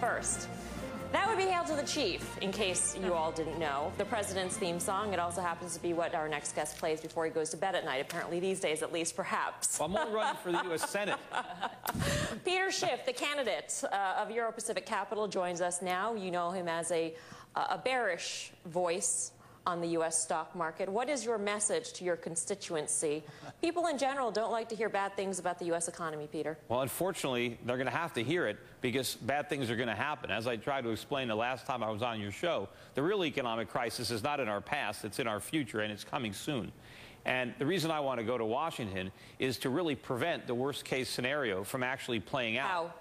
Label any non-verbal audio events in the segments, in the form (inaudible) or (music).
First, that would be Hail to the Chief, in case you all didn't know. The president's theme song. It also happens to be what our next guest plays before he goes to bed at night, apparently these days at least, perhaps. Well, I'm only running for the U.S. (laughs) Senate. Peter Schiff, the candidate uh, of Euro Pacific Capital, joins us now. You know him as a, a bearish voice on the U.S. stock market. What is your message to your constituency? People in general don't like to hear bad things about the U.S. economy, Peter. Well, unfortunately, they're going to have to hear it because bad things are going to happen. As I tried to explain the last time I was on your show, the real economic crisis is not in our past, it's in our future, and it's coming soon. And the reason I want to go to Washington is to really prevent the worst case scenario from actually playing out. How?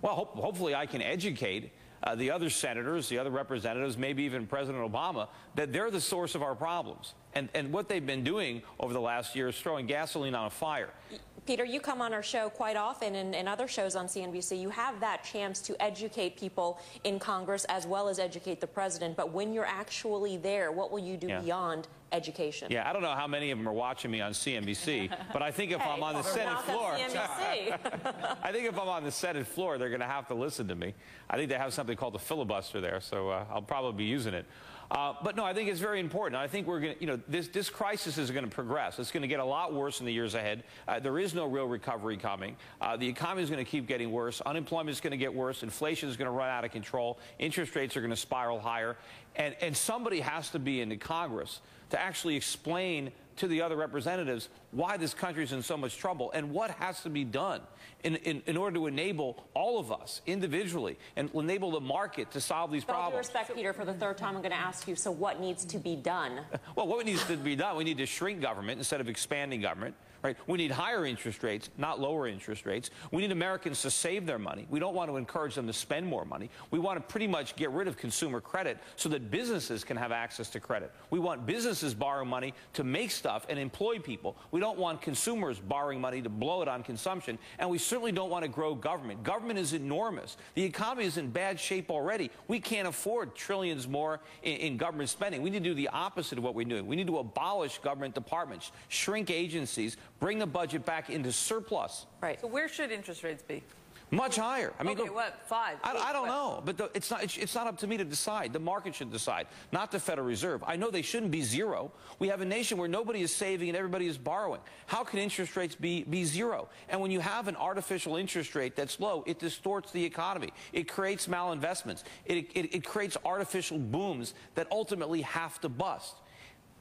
Well, ho hopefully I can educate uh, the other senators, the other representatives, maybe even President Obama, that they're the source of our problems. And, and what they've been doing over the last year is throwing gasoline on a fire. Peter, you come on our show quite often and, and other shows on CNBC. You have that chance to educate people in Congress as well as educate the president. But when you're actually there, what will you do yeah. beyond education? Yeah, I don't know how many of them are watching me on CNBC, but I think if hey, I'm on the Senate floor, (laughs) I think if I'm on the Senate floor, they're going to have to listen to me. I think they have something called the filibuster there, so uh, I'll probably be using it. Uh, but no, I think it's very important. I think we're going to, you know, this, this crisis is going to progress. It's going to get a lot worse in the years ahead. Uh, there is no real recovery coming. Uh, the economy is going to keep getting worse. Unemployment is going to get worse. Inflation is going to run out of control. Interest rates are going to spiral higher. And, and somebody has to be in the Congress to actually explain to the other representatives why this country is in so much trouble and what has to be done in, in, in order to enable all of us individually and enable the market to solve these problems. With respect, Peter, for the third time, I'm going to ask you, so what needs to be done? (laughs) well, what needs to be done, we need to shrink government instead of expanding government. Right? We need higher interest rates, not lower interest rates. We need Americans to save their money. We don't want to encourage them to spend more money. We want to pretty much get rid of consumer credit so that businesses can have access to credit. We want businesses borrow money to make stuff and employ people. We don't want consumers borrowing money to blow it on consumption. And we certainly don't want to grow government. Government is enormous. The economy is in bad shape already. We can't afford trillions more in, in government spending. We need to do the opposite of what we're doing. We need to abolish government departments, shrink agencies, bring the budget back into surplus. Right. So where should interest rates be? Much higher. I mean, okay, look, what? Five? I, eight, I don't what? know, but the, it's not. It's, it's, not up to me to decide. The market should decide, not the Federal Reserve. I know they shouldn't be zero. We have a nation where nobody is saving and everybody is borrowing. How can interest rates be be zero? And when you have an artificial interest rate that's low, it distorts the economy. It creates malinvestments. It, it, it creates artificial booms that ultimately have to bust.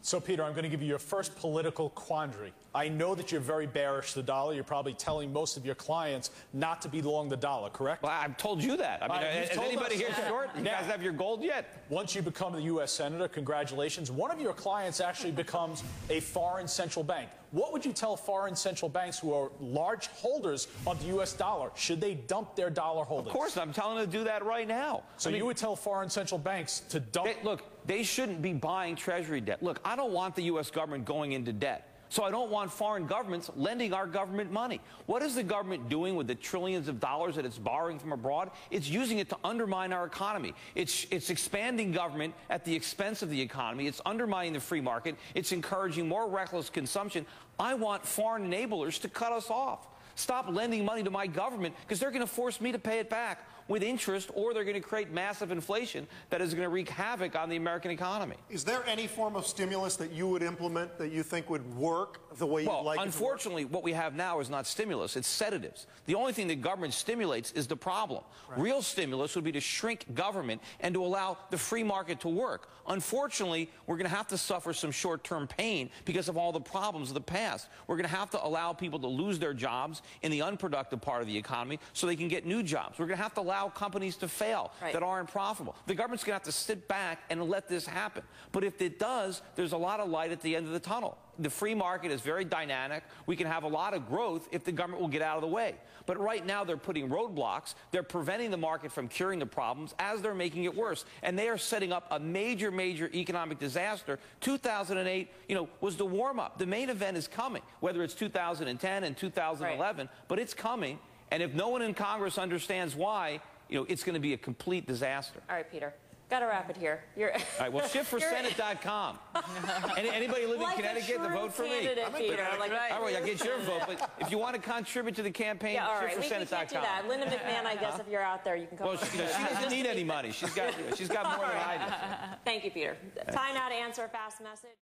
So, Peter, I'm going to give you your first political quandary. I know that you're very bearish the dollar. You're probably telling most of your clients not to be long the dollar, correct? Well, I've told you that. I mean, uh, has anybody us. here short? You now, guys have your gold yet? Once you become the U.S. Senator, congratulations. One of your clients actually becomes a foreign central bank. What would you tell foreign central banks who are large holders of the U.S. dollar? Should they dump their dollar holdings? Of course, I'm telling them to do that right now. So I mean, you would tell foreign central banks to dump. They, look, they shouldn't be buying Treasury debt. Look, I don't want the U.S. government going into debt. So I don't want foreign governments lending our government money. What is the government doing with the trillions of dollars that it's borrowing from abroad? It's using it to undermine our economy. It's, it's expanding government at the expense of the economy. It's undermining the free market. It's encouraging more reckless consumption. I want foreign enablers to cut us off. Stop lending money to my government because they're going to force me to pay it back with interest or they're going to create massive inflation that is going to wreak havoc on the American economy. Is there any form of stimulus that you would implement that you think would work the way well, you'd like unfortunately, what we have now is not stimulus, it's sedatives. The only thing that government stimulates is the problem. Right. Real stimulus would be to shrink government and to allow the free market to work. Unfortunately, we're going to have to suffer some short-term pain because of all the problems of the past. We're going to have to allow people to lose their jobs in the unproductive part of the economy so they can get new jobs. We're going to have to allow companies to fail right. that aren't profitable. The government's going to have to sit back and let this happen. But if it does, there's a lot of light at the end of the tunnel. The free market is very dynamic. We can have a lot of growth if the government will get out of the way. But right now they're putting roadblocks. They're preventing the market from curing the problems as they're making it worse. And they are setting up a major, major economic disaster. 2008, you know, was the warm-up. The main event is coming, whether it's 2010 and 2011, right. but it's coming. And if no one in Congress understands why, you know, it's going to be a complete disaster. All right, Peter. Got to wrap it here. You're All right, well, schiffforsenate.com. (laughs) (laughs) Any, anybody live in like Connecticut to vote for me? candidate, Peter. Like a All right, I'll get your vote, but if you want to contribute to the campaign, Yeah, all right. We, we can't do that. Linda McMahon, I guess, if you're out there, you can come. Well, she, you know, she doesn't need any money. She's got, she's got (laughs) more than I do. Thank you, Peter. Time now to answer a fast message.